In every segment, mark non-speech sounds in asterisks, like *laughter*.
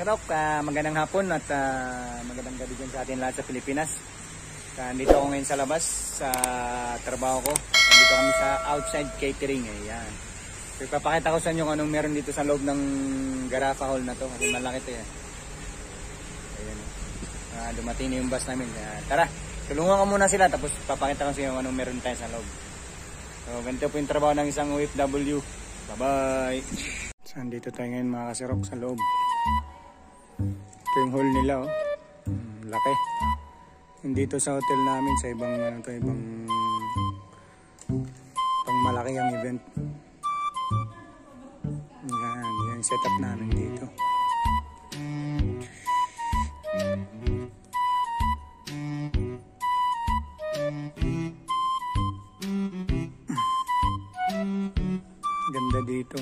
kasarok, uh, magandang hapon at uh, magandang gabi dyan sa atin lahat sa Pilipinas. Uh, nandito ako ngayon sa labas sa trabaho ko. Nandito kami sa outside catering. Ayan. So, ipapakita ko sa inyo kung anong meron dito sa loob ng Garafa Hall na to. Kasi malaki to yan. Ayan. Uh, dumating na yung bus namin. Uh, tara, tulungan ko muna sila tapos papakita ko sa inyo kung anong meron tayo sa loob. So, ganito po yung trabaho ng isang OFW. Bye-bye! Saan dito tayo ngayon mga kasirok sa loob. Ito yung hall nila oh. Hmm, laki. Hindi to sa hotel namin sa ibang ano to, ibang pang malaki ang event. Yan, yan setup namin dito. Ganda dito.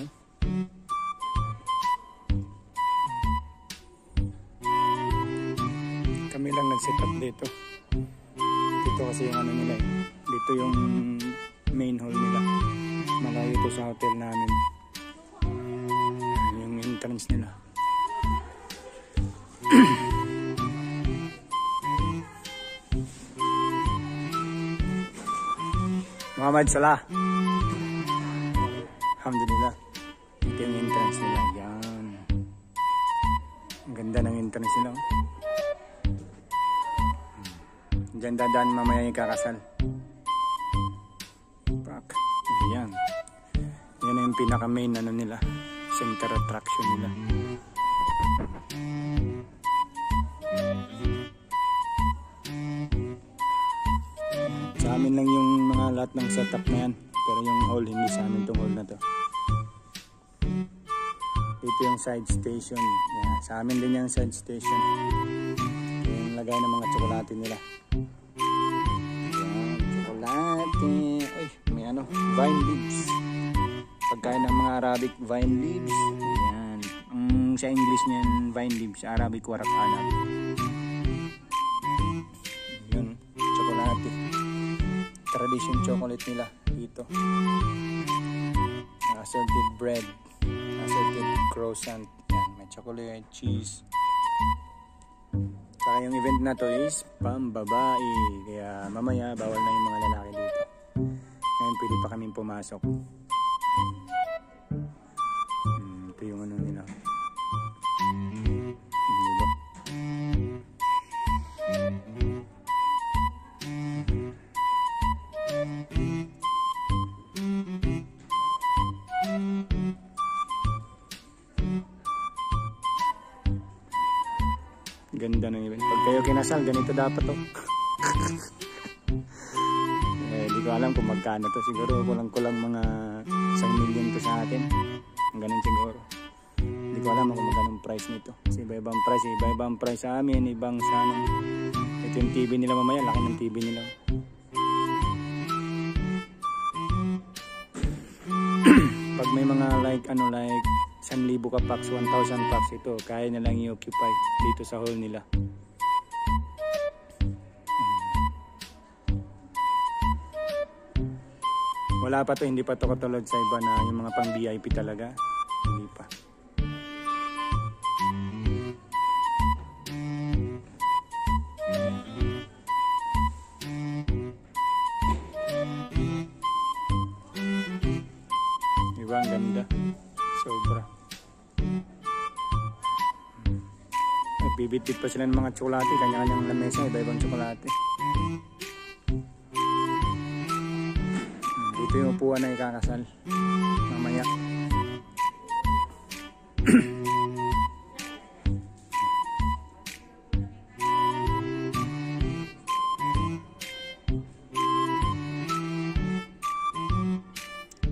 Kami lang nag-set up dito. Dito kasi yung ano nila eh. Dito yung main hall nila. Malayo to sa hotel namin. Yung entrance nila. *clears throat* Muhammad Salah. Alhamdulillah. Ito yung entrance nila. Yan. Ang ganda ng entrance nila. Oh. Diyan dadaan mamaya yung kakasal. Pak. Yan. Yan yung pinaka main ano nila. Center attraction nila. Sa amin lang yung mga lahat ng setup na yan. Pero yung hall, hindi sa amin tong hall na to. Ito yung side station. Yan. Sa amin din yung side station. Lagay ng mga tsokolate nila. ating ay, may ano, vine leaves. Pagkain ng mga Arabic vine leaves. Ayan. Ang sa English niyan vine leaves, Arabic warak anab. Yun, chocolate. Tradition chocolate nila dito. Assorted bread, assorted croissant. Yan, may chocolate, cheese. Saka yung event na to is pambabae. Kaya mamaya bawal na yung mga lalaki dito. Ngayon pwede pa kaming pumasok. Kinasal, ganito dapat to. *laughs* eh, di ko alam kung magkano to. Siguro kulang-kulang mga isang million to sa atin. Ang ganun siguro. Hindi ko alam kung magkano price nito. Kasi iba-ibang price. Iba-ibang price sa amin. Ibang sa ano. Ito yung TV nila mamaya. Laki ng TV nila. *clears throat* Pag may mga like ano like 1,000 ka packs, 1,000 packs ito, kaya na lang i-occupy dito sa hall nila. Wala pa to, hindi pa to katulad sa iba na yung mga pang VIP talaga. Hindi pa. Diba ang ganda? Sobra. Nagbibitbit pa sila ng mga tsokolate, kanya-kanyang lamesa, iba-ibang tsokolate. Dito yung upuan na ikakasal. Mamaya.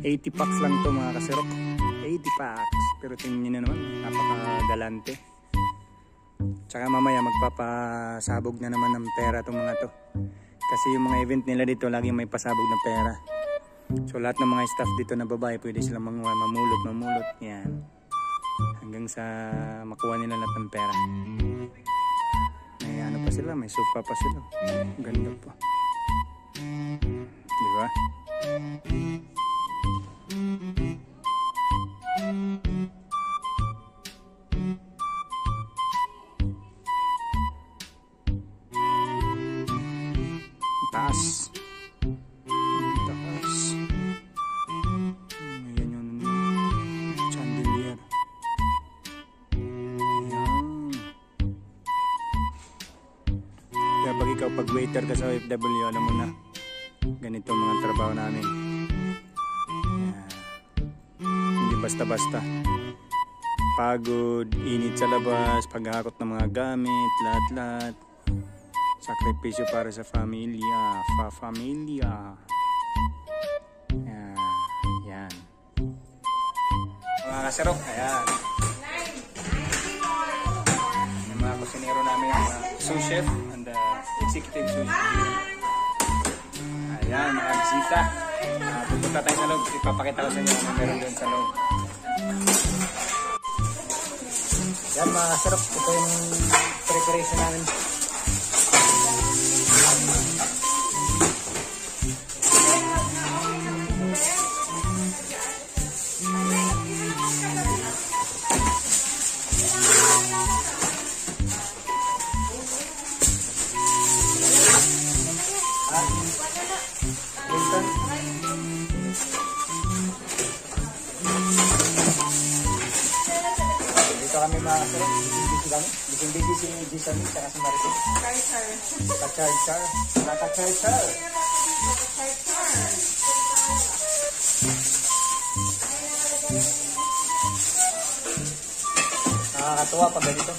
Eighty packs lang to mga kasirok. 80 packs. Pero tingnan nyo naman, napaka-galante. Tsaka mamaya magpapasabog na naman ng pera itong mga to. Kasi yung mga event nila dito lagi may pasabog na pera. So lahat ng mga staff dito na babae pwede silang mga mamulot, mamulot. Yan. Hanggang sa makuha nila lahat ng pera. May ano pa sila, may sofa pa sila. Ganda pa. Di ba? Ikaw pag waiter ka sa OFW, alam mo na ganito mga trabaho namin. Ayan. Hindi basta-basta. Pagod, init sa labas, paghakot ng mga gamit, lahat-lahat. Sakripisyo para sa familia. Ayan. Yan. Mga kasarok, ayan. Yung mga kusinero namin, mga sous chef executive sous chef. Ayan, mga bisita. Uh, pupunta tayo sa loob. Ipapakita ko sa inyo kung meron doon sa loob. Yan mga kasarap, ito yung preparation namin. Dito kami mga kasarap. Busy kami. Busy busy si Jason saka si Marites. Ka-char-char. Naka-char-char. Nakakatuwa pag ganito.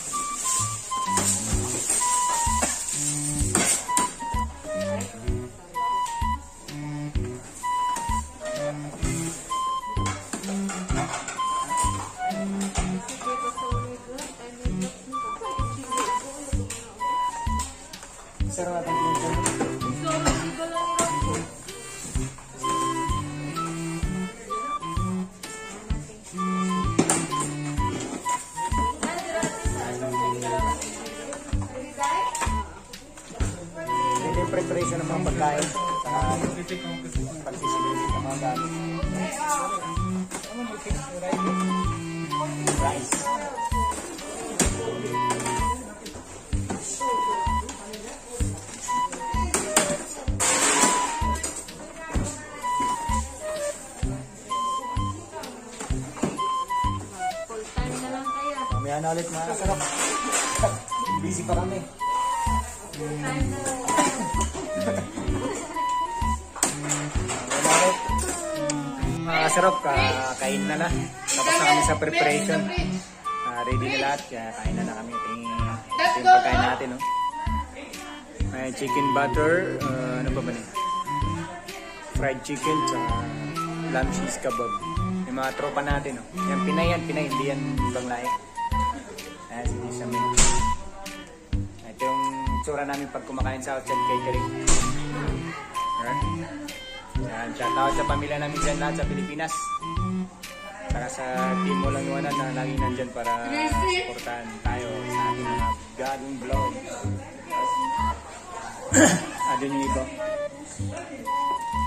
Sir, natin yung Ito yung preparation ng mga pagkain. Saka pagsisilip ng mga gamit. Rice. Mamaya na ulit mga kasarap. Busy pa kami. *laughs* Mga kasarap, kain na na. Tapos na kami sa preparation. Ah, ready na lahat, kaya kain na na kami. Ito yung, pagkain natin, no? May chicken butter, ah, ano pa ba niya? Fried chicken, tsaka lamb cheese kebab. Yung mga tropa natin, no? Yan, Pinay yan, Pinay, hindi yan ibang lahi. Ayan, si Disamin. Ito yung tsura namin pag kumakain sa outside catering. Alright? Yan, shoutout sa pamilya namin dyan lahat sa Pilipinas. Saka sa team mo lang iwanan na lagi nandyan para supportahan tayo sa ating mga gagong vlog. *coughs* Adun yung iba.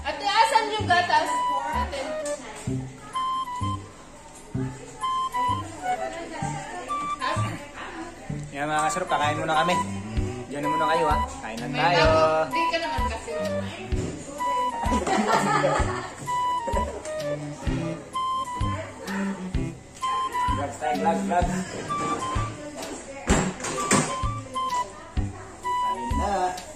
Ate, asan yung gatas? Ate. Mga kasarap, kakain muna kami. Diyan na muna kayo ha. Kain na May tayo. bago. Di ka naman kasi. Vlogs tayo, vlog, vlog. Kain na.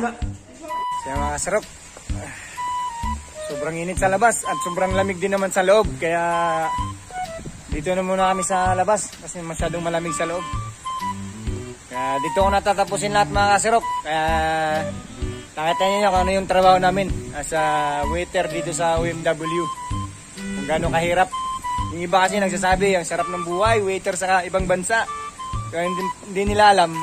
Muna. Kaya mga sarap. Sobrang init sa labas at sobrang lamig din naman sa loob. Kaya dito na muna kami sa labas kasi masyadong malamig sa loob. Kaya dito ko natatapusin lahat mga kasirok. Kaya nakita niyo kung ano yung trabaho namin as a waiter dito sa OFW. Kung gaano kahirap. Yung iba kasi nagsasabi, ang sarap ng buhay, waiter sa ibang bansa. Kaya hindi, hindi nila alam,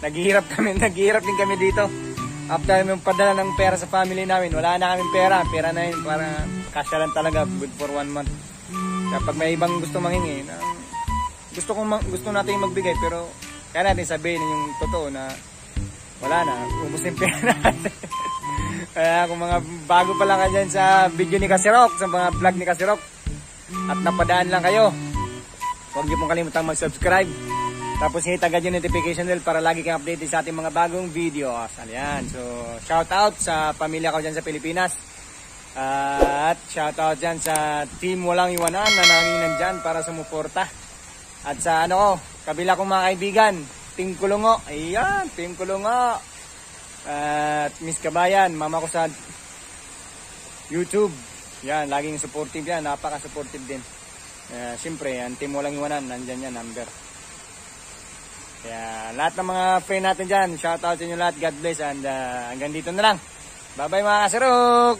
naghihirap kami, *laughs* naghihirap din kami dito. After yung padala ng pera sa family namin, wala na kaming pera. Pera na yun para kasya lang talaga good for one month. Kapag may ibang gusto manghingi, na, gusto kong gusto natin magbigay pero kaya natin sabihin yung totoo na wala na, ubos na yung pera *laughs* natin. Kaya kung mga bago pa lang kayo dyan sa video ni Kasirok, sa mga vlog ni Kasirok, at napadaan lang kayo, huwag niyo pong kalimutang mag-subscribe. Tapos hit agad yung notification bell para lagi kang updated sa ating mga bagong videos. Ayan. So, shout out sa pamilya ko dyan sa Pilipinas. at shout out dyan sa team Walang Iwanan na nanging nandyan para sumuporta. At sa ano ko, kabila kong mga kaibigan, Team Kulungo. Ayan, Team Kulungo. At Miss Kabayan, mama ko sa YouTube. Yan, laging supportive yan. Napaka-supportive din. Uh, Siyempre, ang team walang iwanan, nandyan yan, number. Kaya lahat ng mga friend natin dyan, shout out sa inyo lahat. God bless and uh, hanggang dito na lang. Bye-bye mga kasarok!